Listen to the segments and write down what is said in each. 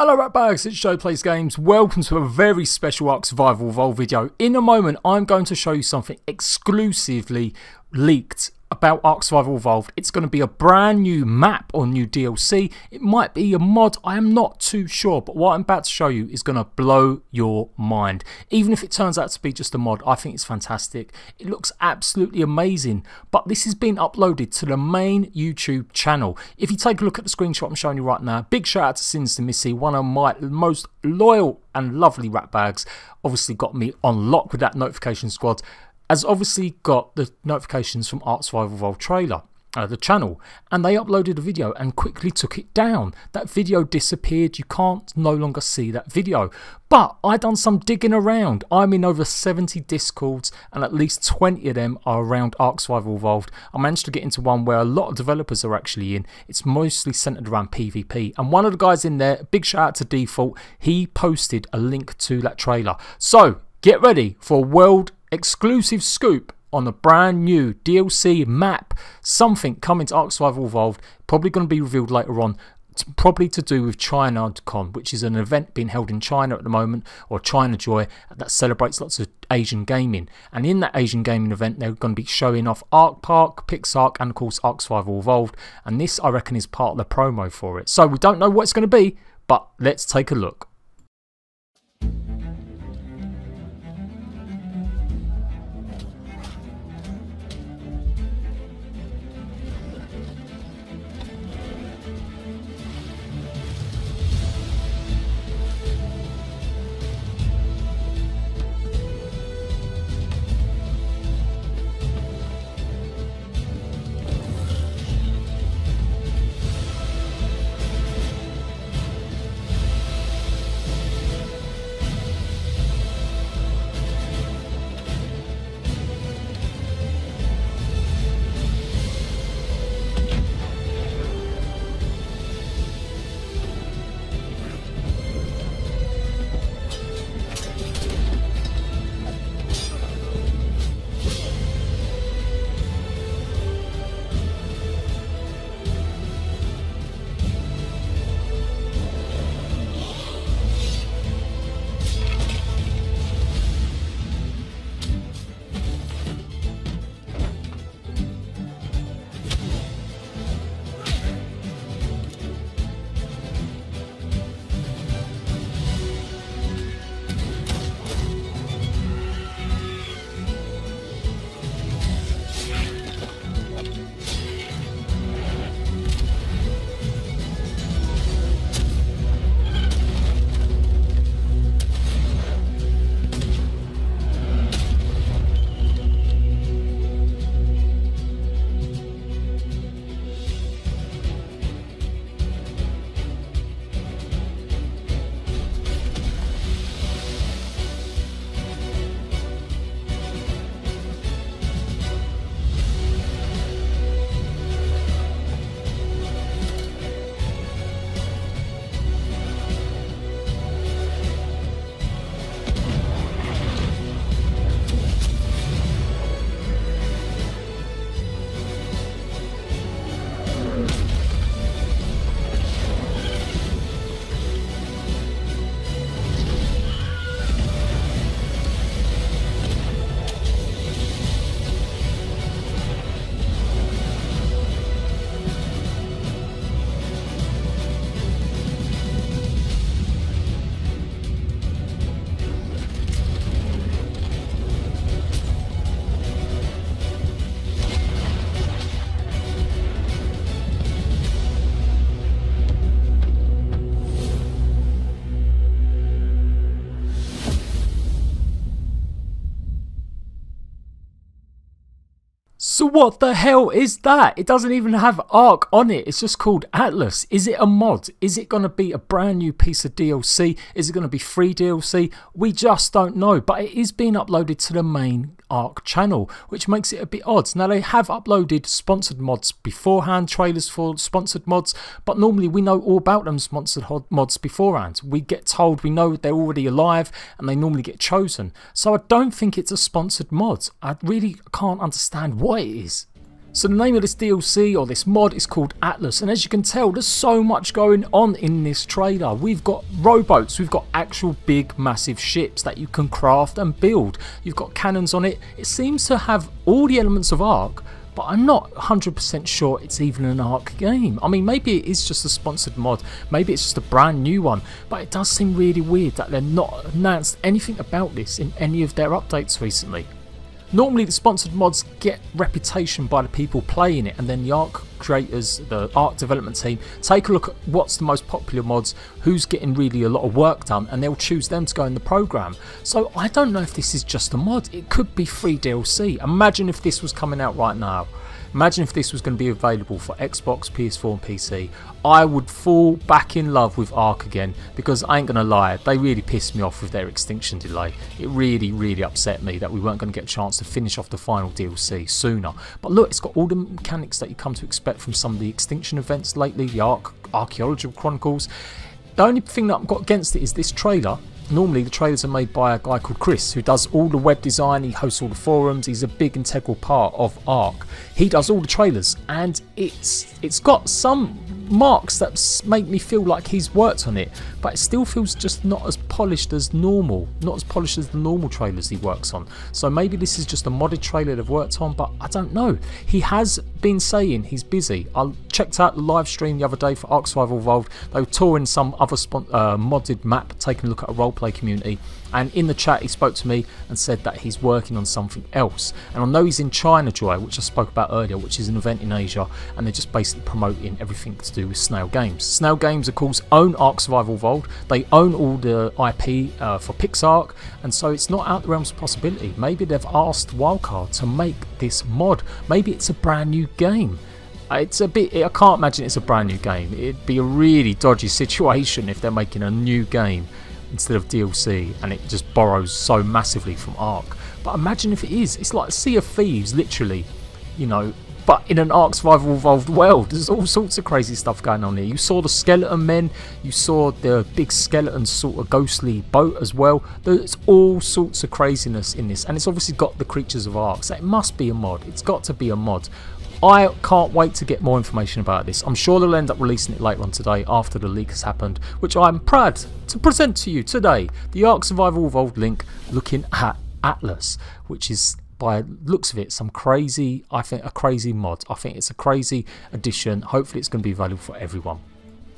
Hello Ratbags, it's Jade Plays Games. Welcome to a very special Ark Survival Evolved video. In a moment, I'm going to show you something exclusively leaked about Ark Survival Evolved. It's going to be a brand new map or new DLC. It might be a mod, I am not too sure, but what I'm about to show you is going to blow your mind. Even if it turns out to be just a mod, I think it's fantastic. It looks absolutely amazing, but this has been uploaded to the main YouTube channel. If you take a look at the screenshot I'm showing you right now, big shout out to Sins to Missy, one of my most loyal and lovely rat bags. Obviously got me on lock with that notification squad has obviously got the notifications from Ark Survival Evolved trailer. Uh, the channel and they uploaded a video and quickly took it down. That video disappeared. You can't no longer see that video. But I done some digging around. I'm in over 70 discords and at least 20 of them are around Ark Survival Evolved. I managed to get into one where a lot of developers are actually in. It's mostly centered around PvP. And one of the guys in there, big shout out to Default, he posted a link to that trailer. So get ready for World exclusive scoop on a brand new DLC map, something coming to Ark Survival Evolved, probably going to be revealed later on. Probably to do with ChinaCon, which is an event being held in China at the moment, or China Joy, that celebrates lots of Asian gaming. And in that Asian gaming event, they're going to be showing off Ark Park, PixARK, and of course Ark Survival Evolved. And this, I reckon, is part of the promo for it. So we don't know what it's going to be, but let's take a look. So what the hell is that? It doesn't even have Ark on it. It's just called Atlas. Is it a mod? Is it going to be a brand new piece of DLC? Is it going to be free DLC? We just don't know. But it is being uploaded to the main Ark channel, which makes it a bit odd. Now they have uploaded sponsored mods beforehand, trailers for sponsored mods, but normally we know all about them sponsored mods beforehand. We get told we know they're already alive and they normally get chosen. So I don't think it's a sponsored mod. I really can't understand what it is. So the name of this DLC or this mod is called Atlas and as you can tell there's so much going on in this trailer. We've got rowboats, we've got actual big massive ships that you can craft and build. You've got cannons on it. It seems to have all the elements of Ark but I'm not 100% sure it's even an Ark game. I mean, maybe it is just a sponsored mod, maybe it's just a brand new one, but it does seem really weird that they're not announced anything about this in any of their updates recently. Normally the sponsored mods get reputation by the people playing it and then the Ark creators, the Ark development team, take a look at what's the most popular mods, who's getting really a lot of work done and they'll choose them to go in the program. So I don't know if this is just a mod, it could be free DLC. Imagine if this was coming out right now. Imagine if this was going to be available for Xbox, PS4 and PC. I would fall back in love with Ark again because I ain't going to lie, they really pissed me off with their extinction delay. It really, really upset me that we weren't going to get a chance to finish off the final DLC sooner. But look, it's got all the mechanics that you come to expect from some of the extinction events lately, the Ark Archaeological Chronicles. The only thing that I've got against it is this trailer normally the trailers are made by a guy called Chris who does all the web design, he hosts all the forums, he's a big integral part of Ark. He does all the trailers and it's it's got some marks that make me feel like he's worked on it, but it still feels just not as polished as normal, not as polished as the normal trailers he works on. So maybe this is just a modded trailer they've worked on, but I don't know. He has been saying he's busy. I checked out the live stream the other day for Ark Survival Evolved. They were touring some other uh, modded map, taking a look at a roleplay community, and in the chat he spoke to me and said that he's working on something else. And I know he's in China Joy, which I spoke about earlier, which is an event in Asia, and they're just basically promoting everything to do with Snail Games. Snail Games, of course, own Ark Survival Evolved. They own all the IP uh, for PixARK, and so it's not out the realms of possibility. Maybe they've asked Wildcard to make this mod. Maybe it's a brand new game. It's a bit. I can't imagine it's a brand new game. It'd be a really dodgy situation if they're making a new game instead of DLC and it just borrows so massively from Ark. But imagine if it is. It's like Sea of Thieves, literally. You know, but in an Ark Survival Evolved world. There's all sorts of crazy stuff going on here. You saw the skeleton men, you saw the big skeleton sort of ghostly boat as well. There's all sorts of craziness in this, and it's obviously got the creatures of Ark, so it must be a mod. It's got to be a mod. I can't wait to get more information about this. I'm sure they'll end up releasing it later on today after the leak has happened, which I'm proud to present to you today. The Ark Survival Evolved link looking at Atlas, which is by looks of it some crazy I think a crazy mod. I think it's a crazy addition. Hopefully it's going to be valuable for everyone.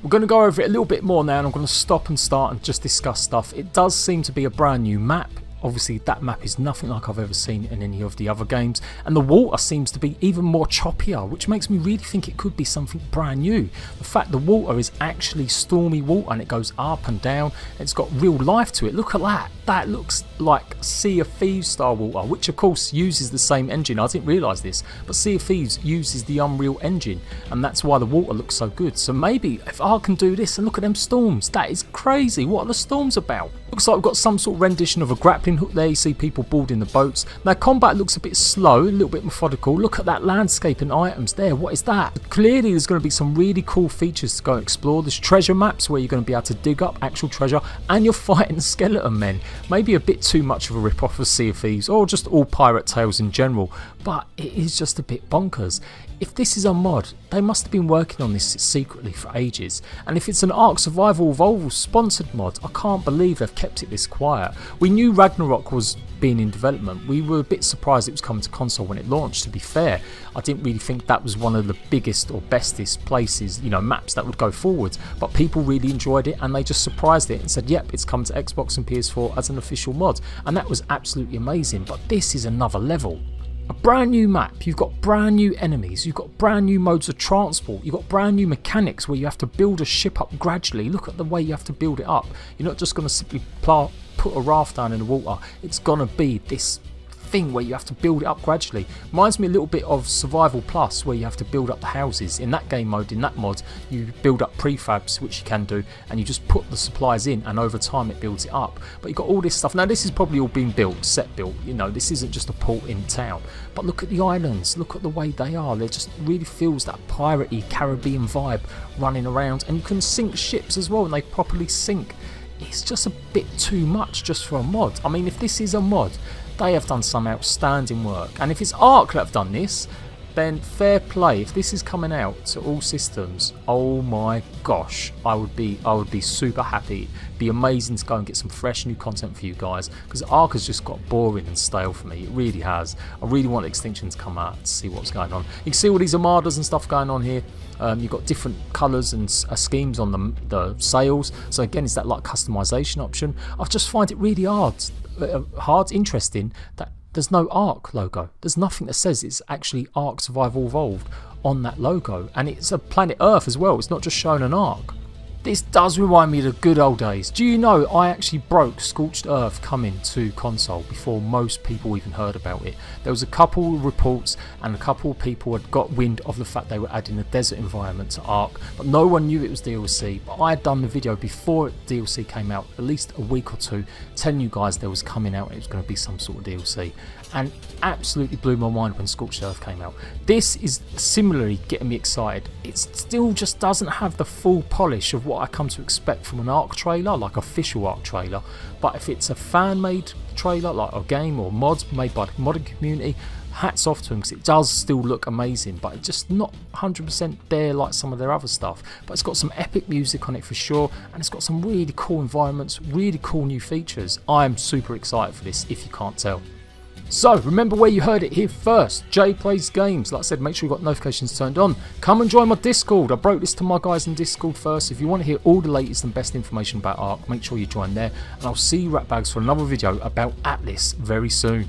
We're going to go over it a little bit more now and I'm going to stop and start and just discuss stuff. It does seem to be a brand new map Obviously that map is nothing like I've ever seen in any of the other games and the water seems to be even more choppier which makes me really think it could be something brand new. The fact the water is actually stormy water and it goes up and down it's got real life to it. Look at that. That looks like Sea of Thieves style water which of course uses the same engine. I didn't realise this but Sea of Thieves uses the Unreal engine and that's why the water looks so good. So maybe if I can do this and look at them storms that is crazy. What are the storms about? Looks like we've got some sort of rendition of a grappling hook there. You see people boarding the boats. Now combat looks a bit slow, a little bit methodical. Look at that landscape and items there. What is that? Clearly there's going to be some really cool features to go and explore. There's treasure maps where you're going to be able to dig up actual treasure and you're fighting skeleton men. Maybe a bit too much of a rip-off of Sea of Thieves or just all pirate tales in general. But it is just a bit bonkers. If this is a mod, they must have been working on this secretly for ages, and if it's an Ark Survival Evolved sponsored mod, I can't believe they've kept it this quiet. We knew Ragnarok was being in development. We were a bit surprised it was coming to console when it launched, to be fair. I didn't really think that was one of the biggest or bestest places, you know, maps that would go forward, but people really enjoyed it and they just surprised it and said, yep, it's come to Xbox and PS4 as an official mod, and that was absolutely amazing, but this is another level a brand new map, you've got brand new enemies, you've got brand new modes of transport, you've got brand new mechanics where you have to build a ship up gradually. Look at the way you have to build it up. You're not just going to simply put a raft down in the water. It's going to be this thing where you have to build it up gradually. Reminds me a little bit of Survival Plus where you have to build up the houses. In that game mode, in that mod, you build up prefabs, which you can do, and you just put the supplies in and over time it builds it up. But you've got all this stuff. Now this is probably all being built, set built, you know, this isn't just a port in town. But look at the islands, look at the way they are. They just really feels that piratey Caribbean vibe running around and you can sink ships as well and they properly sink it's just a bit too much just for a mod. I mean, if this is a mod, they have done some outstanding work. And if it's Ark that have done this, then fair play. If this is coming out to all systems, oh my gosh, I would be I would be super happy. be amazing to go and get some fresh new content for you guys because Ark has just got boring and stale for me. It really has. I really want Extinction to come out to see what's going on. You can see all these armadas and stuff going on here. Um, you've got different colours and uh, schemes on the, the sails. So again, it's that like customization option. I just find it really hard, uh, hard, interesting that there's no Ark logo. There's nothing that says it's actually Ark Survival Evolved on that logo. And it's a planet Earth as well. It's not just shown an Ark. This does remind me of the good old days. Do you know I actually broke Scorched Earth coming to console before most people even heard about it. There was a couple reports and a couple of people had got wind of the fact they were adding a desert environment to Ark, but no one knew it was DLC. But I had done the video before DLC came out, at least a week or two, telling you guys there was coming out, it was going to be some sort of DLC. And absolutely blew my mind when Scorched Earth came out. This is similarly getting me excited. It still just doesn't have the full polish of what I come to expect from an Ark trailer, like official Ark trailer. But if it's a fan-made trailer, like a game or mods made by the modding community, hats off to them because it does still look amazing, but it's just not 100% there like some of their other stuff. But it's got some epic music on it for sure, and it's got some really cool environments, really cool new features. I'm super excited for this, if you can't tell. So remember where you heard it here first. Jade plays games. Like I said, make sure you've got notifications turned on. Come and join my Discord. I broke this to my guys in Discord first. If you want to hear all the latest and best information about Ark, make sure you join there. And I'll see you ratbags for another video about Atlas very soon.